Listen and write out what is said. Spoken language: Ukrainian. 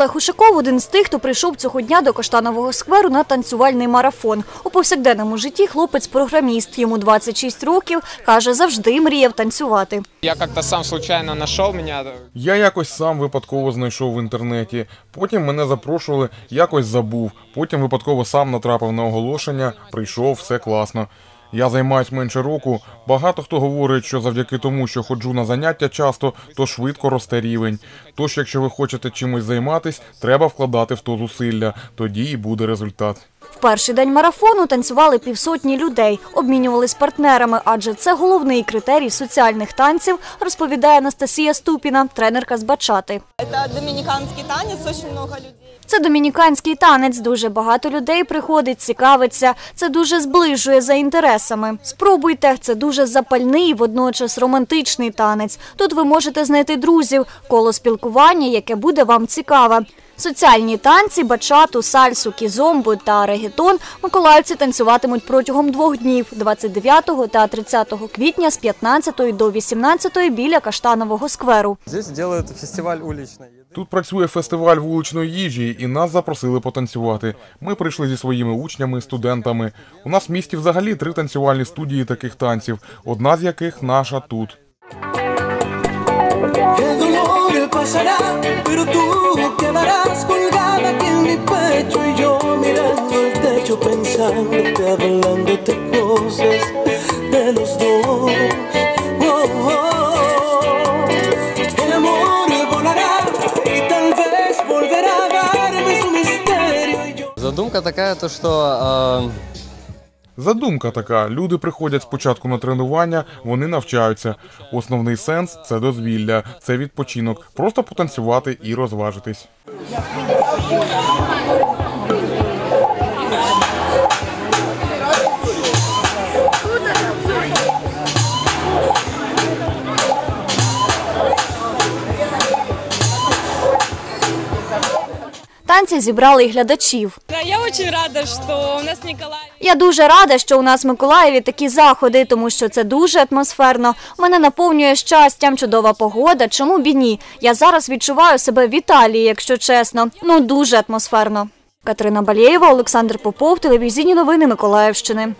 Олег Ушаков один з тих, хто прийшов цього дня до Каштанового скверу на танцювальний марафон. У повсякденному житті хлопець програміст. Йому 26 років. Каже, завжди мріяв танцювати. Я как-то сам случайно нашел меня. Я якось сам випадково знайшов в інтернеті. Потім мене запрошували, якось забув. Потім випадково сам натрапив на оголошення, прийшов, все класно. Я займаюсь менше року. Багато хто говорить, що завдяки тому, що ходжу на заняття часто, то швидко росте рівень. Тож, якщо ви хочете чимось займатись, треба вкладати в то зусилля. Тоді і буде результат. В перший день марафону танцювали півсотні людей, обмінювались партнерами, адже це головний критерій соціальних танців, розповідає Анастасія Ступіна, тренерка з бачати. Это доминиканский танец, очень много людей. Це домініканський танець. Дуже багато людей приходить, цікавиться. Це дуже зближує за інтересами. Спробуйте, це дуже запальний, і водночас романтичний танець. Тут ви можете знайти друзів, коло спілкування, яке буде вам цікаве. Соціальні танці, бачату, сальсу, кізомбу та регетон миколаївці танцюватимуть протягом двох днів 29 та 30 квітня з 15 до 18 біля Каштанового скверу. Тут працює фестиваль вуличної їжі, і нас запросили потанцювати. Ми прийшли зі своїми учнями, студентами. У нас в місті взагалі три танцювальні студії таких танців, одна з яких наша тут. Techo pensándote, hablándote cosas de los dos. Oh, oh. El amor volará y tal vez volverá a darme su misterio. Задумка такая, то что э, Задумка така: люди приходять спочатку на тренування, вони навчаються. Основний сенс це дозвілля, це відпочинок, просто потанцювати і розважитись. Танці зібрали і глядачів. Я очень рада, что у нас Николай. Я дуже рада, що у нас в Миколаєві такі заходи, тому що це дуже атмосферно. Мене наповнює щастям, чудова погода. Чому б і ні? Я зараз відчуваю себе в Італії, якщо чесно. Ну дуже атмосферно. Катерина Балєєва, Олександр Попов, телевізійні новини Миколаївщини.